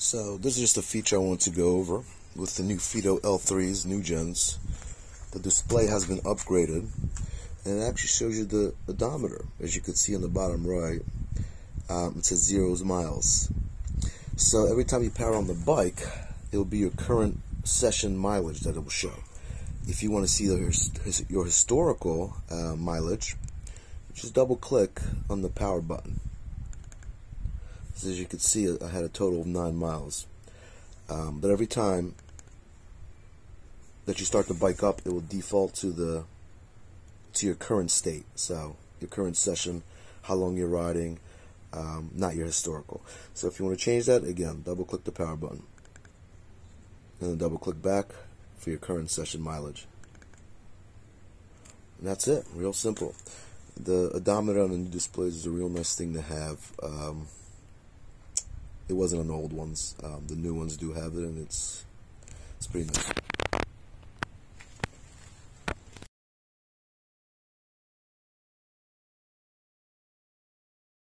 So this is just a feature I want to go over with the new Fiido L3s, new gens. The display has been upgraded and it actually shows you the odometer as you can see on the bottom right. Um, it says zeros miles. So every time you power on the bike, it will be your current session mileage that it will show. If you want to see the, your historical uh, mileage, just double click on the power button. So as you can see, I had a total of nine miles. Um, but every time that you start the bike up, it will default to the to your current state. So your current session, how long you're riding, um, not your historical. So if you want to change that, again, double click the power button. And then double click back for your current session mileage. And that's it, real simple. The odometer on the new displays is a real nice thing to have. Um, it wasn't on old ones. Um, the new ones do have it, and it's it's pretty nice.